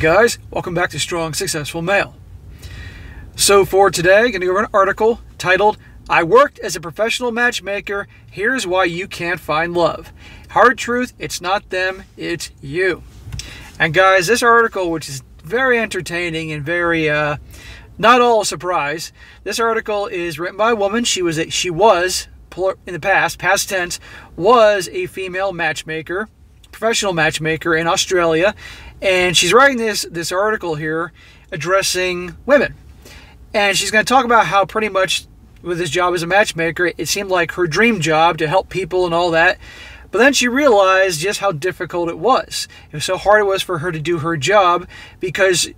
guys, welcome back to Strong Successful Male. So for today, I'm going to go over an article titled I worked as a professional matchmaker. Here's why you can't find love. Hard truth, it's not them, it's you. And guys, this article, which is very entertaining and very uh, not all a surprise, this article is written by a woman. She was a, she was in the past, past tense, was a female matchmaker, professional matchmaker in Australia, and she's writing this this article here addressing women. And she's going to talk about how pretty much with this job as a matchmaker, it seemed like her dream job to help people and all that. But then she realized just how difficult it was. It was so hard it was for her to do her job because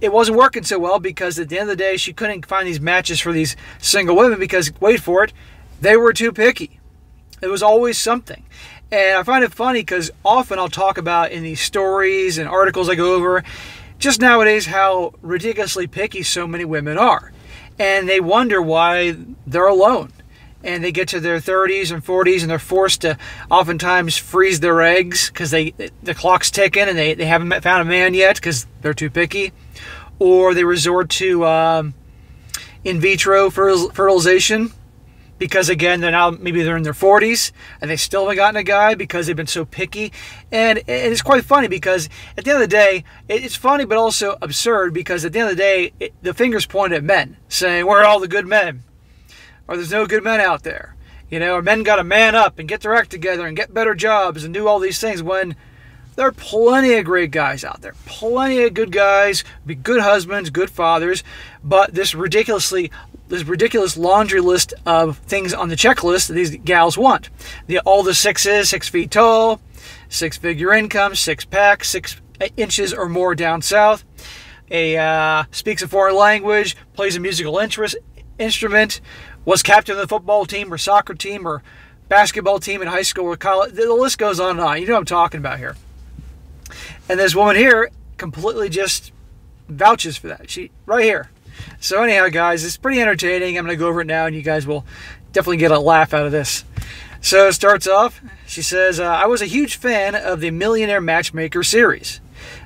it wasn't working so well because at the end of the day she couldn't find these matches for these single women because wait for it, they were too picky. It was always something. And I find it funny because often I'll talk about in these stories and articles I go over just nowadays how ridiculously picky so many women are. And they wonder why they're alone. And they get to their 30s and 40s and they're forced to oftentimes freeze their eggs because they the clock's ticking and they, they haven't found a man yet because they're too picky. Or they resort to um, in vitro fertilization because again they're now maybe they're in their 40s and they still haven't gotten a guy because they've been so picky. And it's quite funny because at the end of the day it's funny but also absurd because at the end of the day it, the fingers point at men saying where are all the good men? Or there's no good men out there. You know or men got to man up and get their act together and get better jobs and do all these things when there are plenty of great guys out there, plenty of good guys, be good husbands, good fathers, but this ridiculously this ridiculous laundry list of things on the checklist that these gals want. The, all the sixes, six feet tall, six figure income, six pack, six inches or more down south, a uh, speaks a foreign language, plays a musical interest, instrument, was captain of the football team or soccer team or basketball team in high school or college. The list goes on and on. You know what I'm talking about here. And this woman here completely just vouches for that. She right here. So anyhow, guys, it's pretty entertaining. I'm going to go over it now, and you guys will definitely get a laugh out of this. So it starts off. She says, uh, "I was a huge fan of the Millionaire Matchmaker series.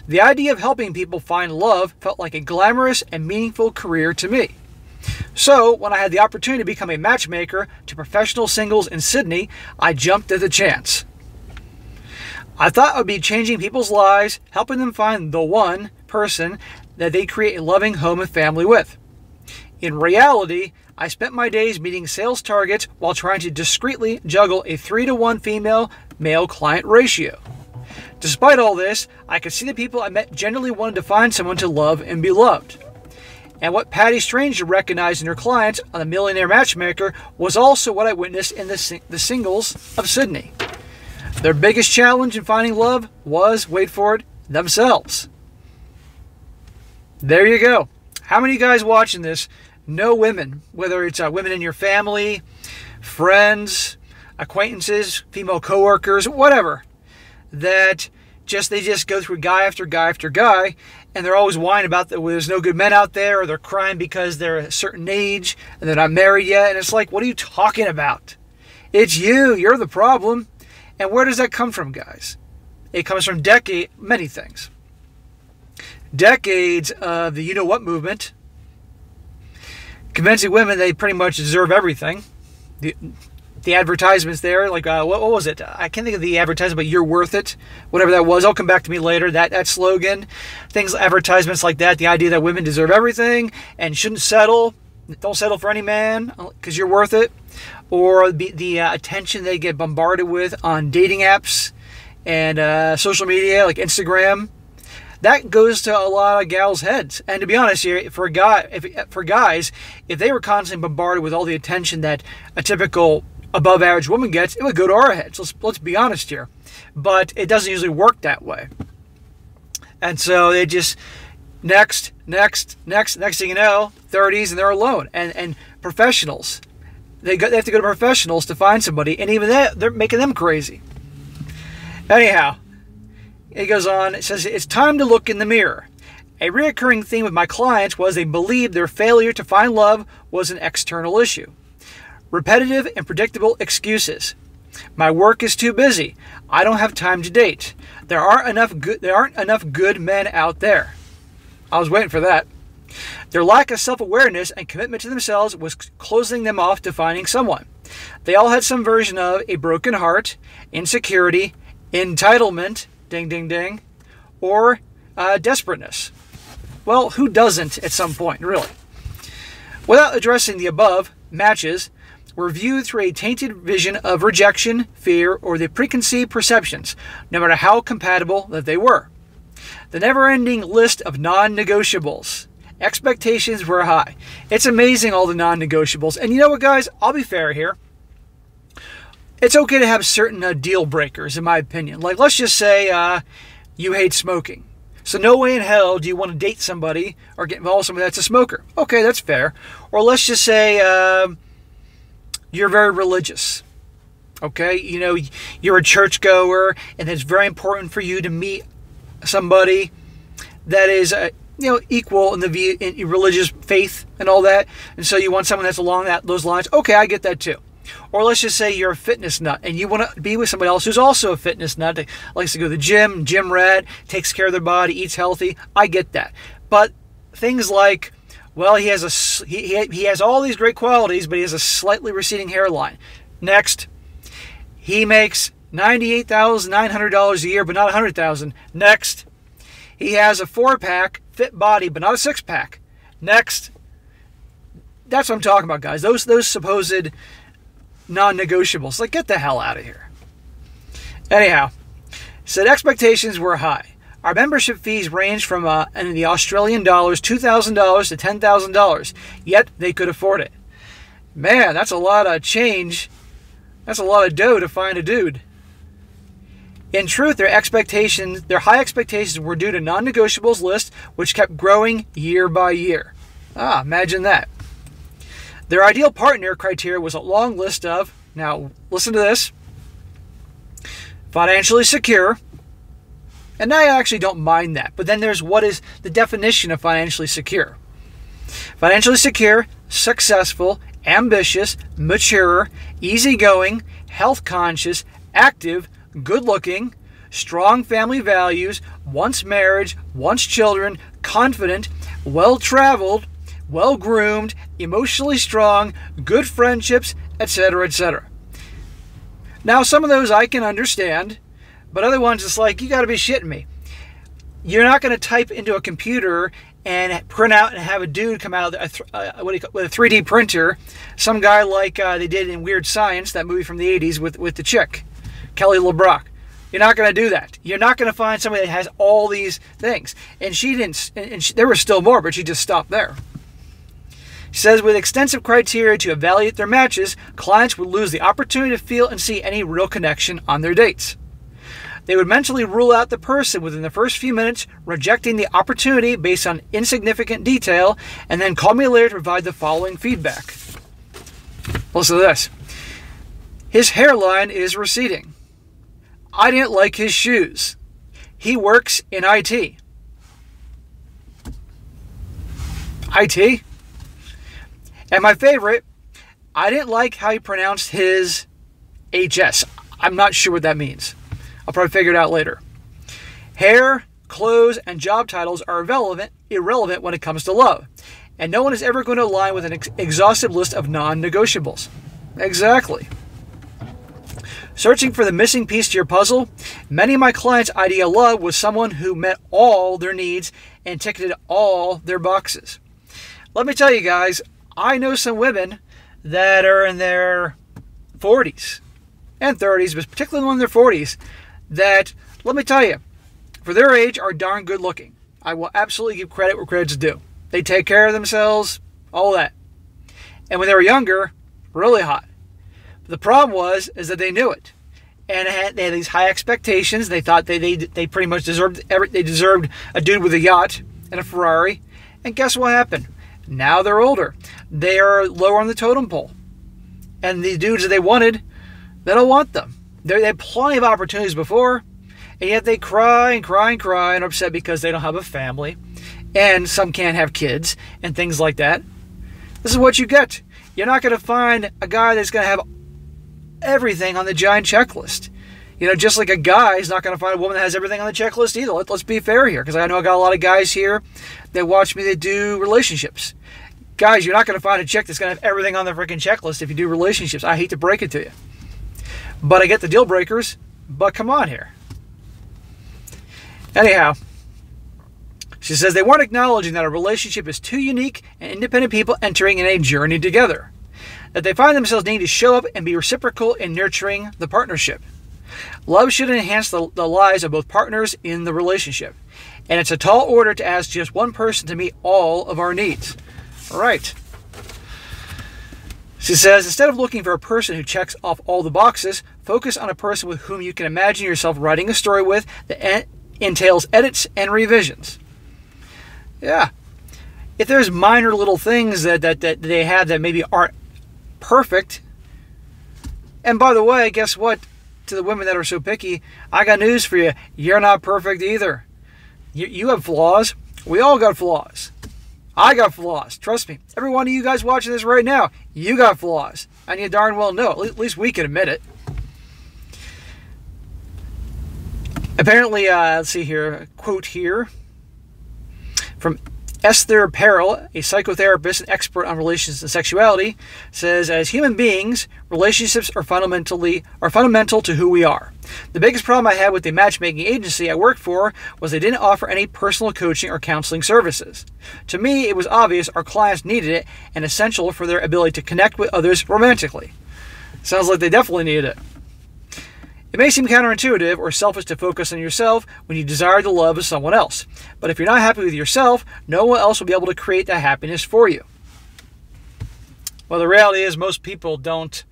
The idea of helping people find love felt like a glamorous and meaningful career to me." So, when I had the opportunity to become a matchmaker to professional singles in Sydney, I jumped at the chance. I thought I would be changing people's lives, helping them find the one person that they create a loving home and family with. In reality, I spent my days meeting sales targets while trying to discreetly juggle a 3 to 1 female male client ratio. Despite all this, I could see the people I met generally wanted to find someone to love and be loved. And what Patti Stanger recognized in her clients on the Millionaire Matchmaker was also what I witnessed in the, the singles of Sydney. Their biggest challenge in finding love was, wait for it, themselves. There you go. How many guys watching this know women, whether it's uh, women in your family, friends, acquaintances, female coworkers, whatever, that just they just go through guy after guy after guy, and they're always whining about that there's no good men out there, or they're crying because they're a certain age and they're not married yet, and it's like, what are you talking about? It's you. You're the problem. And where does that come from, guys? It comes from decade many things. Decades of the you know what movement, convincing women they pretty much deserve everything. The, the advertisements there, like uh, what, what, was it? I can't think of the advertisement, but "You're worth it," whatever that was. I'll come back to me later. That that slogan, things, advertisements like that. The idea that women deserve everything and shouldn't settle. Don't settle for any man because you're worth it or the, the uh, attention they get bombarded with on dating apps and uh, social media like Instagram. That goes to a lot of gals' heads. And to be honest, here for a guy, if, for guys, if they were constantly bombarded with all the attention that a typical above average woman gets, it would go to our heads. Let's let's be honest here. But it doesn't usually work that way. And so they just next, next, next, next thing you know, 30s and they're alone. And and professionals they, go, they have to go to professionals to find somebody, and even that, they're making them crazy. Anyhow, it goes on. It says, It's time to look in the mirror. A reoccurring theme of my clients was they believed their failure to find love was an external issue. Repetitive and predictable excuses. My work is too busy. I don't have time to date. There aren't enough good there aren't enough good men out there. I was waiting for that. Their lack of self-awareness and commitment to themselves was closing them off to finding someone. They all had some version of a broken heart, insecurity, entitlement, ding ding ding, or uh, desperateness. Well, who doesn't at some point, really? Without addressing the above, matches were viewed through a tainted vision of rejection, fear, or the preconceived perceptions, no matter how compatible that they were. The never ending list of non negotiables. Expectations were high. It's amazing all the non negotiables. And you know what, guys? I'll be fair here. It's okay to have certain uh, deal breakers, in my opinion. Like, let's just say uh, you hate smoking. So, no way in hell do you want to date somebody or get involved with somebody that's a smoker. Okay, that's fair. Or let's just say uh, you're very religious. Okay, you know, you're a churchgoer, and it's very important for you to meet somebody that is, uh, you know, equal in the in religious faith and all that. And so you want someone that's along that those lines. Okay, I get that too. Or let's just say you're a fitness nut and you want to be with somebody else who's also a fitness nut, that likes to go to the gym, gym rat, takes care of their body, eats healthy. I get that. But things like, well, he has a he, he has all these great qualities, but he has a slightly receding hairline. Next, he makes ninety-eight thousand nine hundred dollars a year, but not a hundred thousand. Next, he has a four-pack, fit body, but not a six-pack. Next, that's what I'm talking about, guys. Those those supposed non-negotiables. Like, get the hell out of here. Anyhow, said expectations were high. Our membership fees range from uh, in the Australian dollars two thousand dollars to ten thousand dollars. Yet they could afford it. Man, that's a lot of change. That's a lot of dough to find a dude. In truth, their expectations, their high expectations were due to non-negotiables list, which kept growing year by year. Ah, imagine that. Their ideal partner criteria was a long list of, now listen to this, financially secure. And I actually don't mind that. But then there's what is the definition of financially secure? Financially secure, successful, ambitious, mature, easygoing, health conscious, active, good looking, strong family values, once marriage, once children, confident, well traveled, well groomed, emotionally strong, good friendships, etc., etc. Now, some of those I can understand, but other ones it's like, you got to be shitting me. You're not going to type into a computer and print out and have a dude come out with a, uh, with a 3D printer, some guy like uh, they did in Weird Science, that movie from the 80s with, with the chick, Kelly LeBrock. You're not going to do that. You're not going to find somebody that has all these things. And she didn't, and she, there were still more, but she just stopped there. Says with extensive criteria to evaluate their matches, clients would lose the opportunity to feel and see any real connection on their dates. They would mentally rule out the person within the first few minutes, rejecting the opportunity based on insignificant detail, and then call me later to provide the following feedback. Listen to this. His hairline is receding. I didn't like his shoes. He works in IT. IT? And my favorite, I didn't like how he pronounced his HS. I'm not sure what that means. I'll probably figure it out later. Hair, clothes, and job titles are irrelevant, irrelevant when it comes to love. And no one is ever going to align with an ex- exhaustive list of non negotiables. Exactly. Searching for the missing piece to your puzzle, many of my clients' ideal love was someone who met all their needs and ticketed all their boxes. Let me tell you guys, I know some women that are in their 40s and 30s, but particularly one in their 40s, that, let me tell you, for their age, are darn good looking. I will absolutely give credit where credit's due. They take care of themselves, all that. And when they were younger, really hot. But the problem was is that they knew it, and had, they had these high expectations. They thought they, they they pretty much deserved every, they deserved a dude with a yacht and a Ferrari. And guess what happened? Now they're older. They are lower on the totem pole. And the dudes that they wanted, they don't want them. They had plenty of opportunities before, and yet they cry and cry and cry and are upset because they don't have a family, and some can't have kids, and things like that. This is what you get. You're not going to find a guy that's going to have everything on the giant checklist. You know, just like a guy is not going to find a woman that has everything on the checklist either. Let, us be fair here, because I know I got a lot of guys here that watch me that do relationships. Guys, you're not going to find a chick that's going to have everything on the freaking checklist if you do relationships. I hate to break it to you. But I get the deal breakers, but come on here. Anyhow, she says they weren't acknowledging that a relationship is two unique and independent people entering in a journey together. That they find themselves needing to show up and be reciprocal in nurturing the partnership. Love should enhance the, the lives of both partners in the relationship. And it's a tall order to ask just one person to meet all of our needs. All right. She says instead of looking for a person who checks off all the boxes, focus on a person with whom you can imagine yourself writing a story with that entails edits and revisions. Yeah. If there's minor little things that, that, that they have that maybe aren't perfect, and by the way, guess what? To the women that are so picky, I got news for you. You're not perfect either. You, you have flaws. We all got flaws. I got flaws. Trust me. Every one of you guys watching this right now, you got flaws. And you darn well know. At least we can admit it. Apparently, uh, let's see here, a quote here from Esther Perel, a psychotherapist and expert on relations and sexuality, says as human beings, relationships are fundamentally are fundamental to who we are. The biggest problem I had with the matchmaking agency I worked for was they didn't offer any personal coaching or counseling services. To me, it was obvious our clients needed it and essential for their ability to connect with others romantically. Sounds like they definitely needed it. It may seem counterintuitive or selfish to focus on yourself when you desire the love of someone else. But if you're not happy with yourself, no one else will be able to create that happiness for you. Well, the reality is most people don't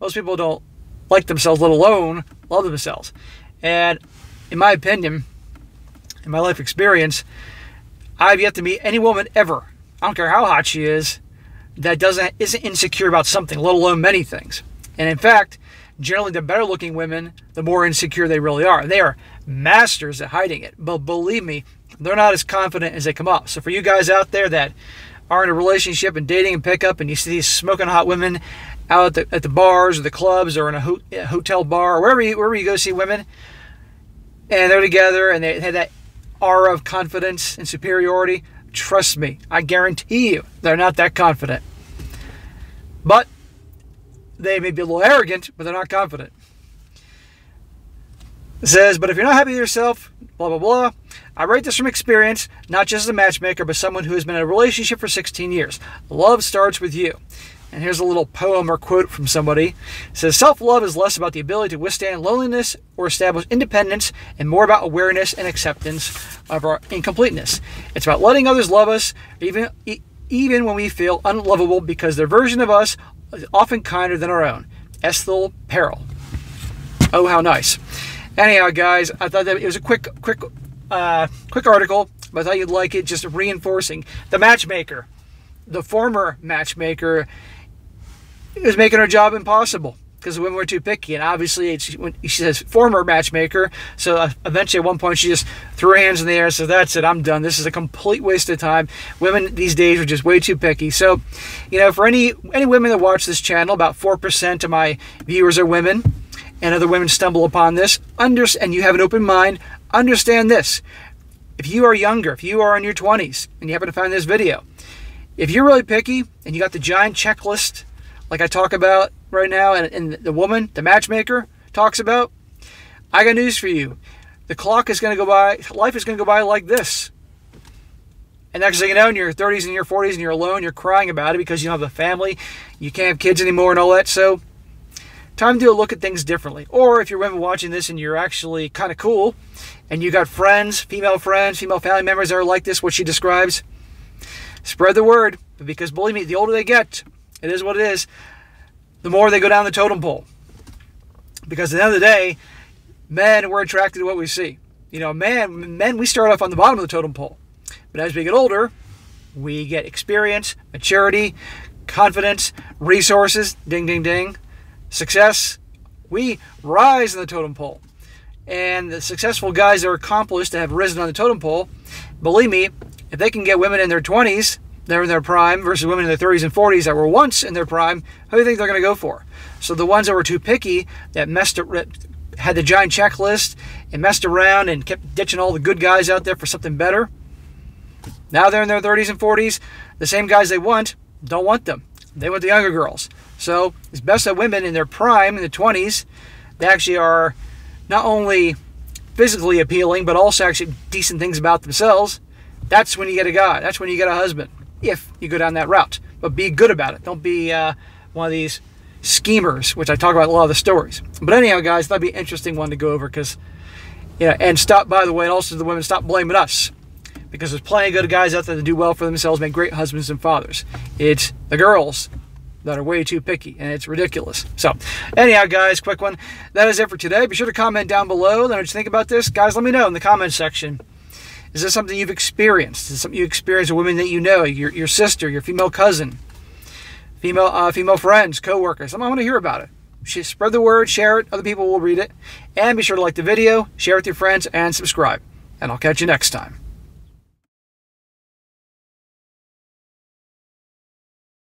most people don't like themselves, let alone love themselves. And in my opinion, in my life experience, I've yet to meet any woman ever, I don't care how hot she is, that doesn't isn't insecure about something, let alone many things. And in fact, generally the better looking women, the more insecure they really are. They are masters at hiding it. But believe me, they're not as confident as they come up. So for you guys out there that are in a relationship and dating and pickup and you see these smoking hot women out at the, at the bars or the clubs or in a, ho- hotel bar or wherever you, wherever you go see women and they're together and they have that aura of confidence and superiority, trust me, I guarantee you they're not that confident. But they may be a little arrogant, but they're not confident. It says, but if you're not happy with yourself, blah, blah, blah. I write this from experience, not just as a matchmaker, but someone who has been in a relationship for 16 years. Love starts with you. And here's a little poem or quote from somebody. It says, Self love is less about the ability to withstand loneliness or establish independence and more about awareness and acceptance of our incompleteness. It's about letting others love us, even, even when we feel unlovable because their version of us often kinder than our own. Ethel Perel. Oh, how nice. Anyhow, guys, I thought that it was a quick, quick, uh, quick article, but I thought you'd like it, just reinforcing the matchmaker, the former matchmaker, is making our job impossible because the women were too picky. And obviously, she says former matchmaker. So uh, eventually, at one point, she just threw her hands in the air said, That's it, I'm done. This is a complete waste of time. Women these days are just way too picky. So, you know, for any any women that watch this channel, about 4% of my viewers are women, and other women stumble upon this. Under, and you have an open mind, understand this. If you are younger, if you are in your 20s, and you happen to find this video, if you're really picky and you got the giant checklist like I talk about right now, and, and the woman, the matchmaker, talks about, I got news for you. The clock is going to go by, life is going to go by like this. And next thing you know, in your 30s and your 40s and you're alone, you're crying about it because you don't have a family, you can't have kids anymore and all that. So, time to look at things differently. Or if you're women watching this and you're actually kind of cool and you got friends, female friends, female family members that are like this, what she describes, spread the word. Because believe me, the older they get, it is what it is the more they go down the totem pole. Because at the end of the day, men, we're attracted to what we see. You know, man, men, we start off on the bottom of the totem pole. But as we get older, we get experience, maturity, confidence, resources, ding, ding, ding, success. We rise in the totem pole. And the successful guys that are accomplished that have risen on the totem pole, believe me, if they can get women in their 20s they're in their prime versus women in their 30s and 40s that were once in their prime, who do you think they're going to go for? So the ones that were too picky, that messed it, had the giant checklist and messed around and kept ditching all the good guys out there for something better. Now they're in their 30s and 40s. The same guys they want don't want them. They want the younger girls. So it's best that women in their prime, in the 20s, they actually are not only physically appealing, but also actually decent things about themselves. That's when you get a guy. That's when you get a husband if you go down that route. But be good about it. Don't be uh, one of these schemers, which I talk about a lot of the stories. But anyhow, guys, that'd be an interesting one to go over because, you know, and stop, by the way, and also the women, stop blaming us because there's plenty of good guys out there that do well for themselves, make great husbands and fathers. It's the girls that are way too picky, and it's ridiculous. So, anyhow, guys, quick one. That is it for today. Be sure to comment down below. Let me what you think about this. Guys, let me know in the comment section. Is this something you've experienced? Is something you experienced with women that you know, your, your sister, your female cousin, female uh, female friends, co-workers? I want to hear about it. Spread the word, share it, other people will read it. And be sure to like the video, share it with your friends, and subscribe. And I'll catch you next time.